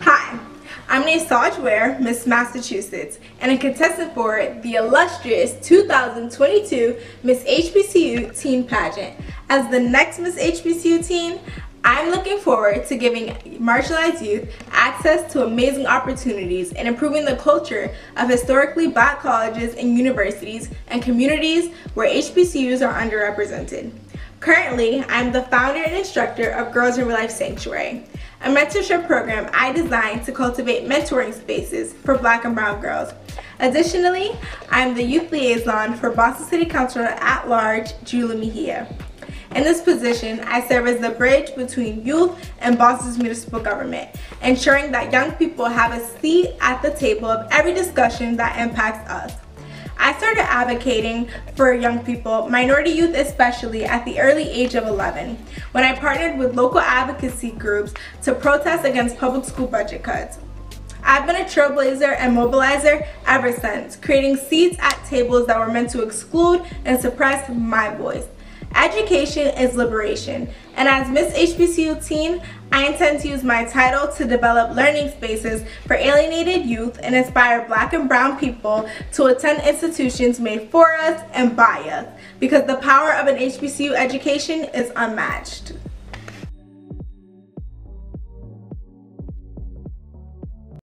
Hi, I'm Saj Ware, Miss Massachusetts, and a contestant for the illustrious 2022 Miss HBCU Teen Pageant. As the next Miss HBCU Teen, I'm looking forward to giving marginalized youth access to amazing opportunities and improving the culture of historically black colleges and universities and communities where HBCUs are underrepresented. Currently, I'm the founder and instructor of Girls in Real Life Sanctuary, a mentorship program I designed to cultivate mentoring spaces for black and brown girls. Additionally, I'm the youth liaison for Boston City Councilor at Large, Julia Mejia. In this position, I serve as the bridge between youth and Boston's municipal government, ensuring that young people have a seat at the table of every discussion that impacts us. I started advocating for young people, minority youth especially, at the early age of 11, when I partnered with local advocacy groups to protest against public school budget cuts. I've been a trailblazer and mobilizer ever since, creating seats at tables that were meant to exclude and suppress my voice. Education is liberation, and as Miss HBCU Teen, I intend to use my title to develop learning spaces for alienated youth and inspire black and brown people to attend institutions made for us and by us, because the power of an HBCU education is unmatched.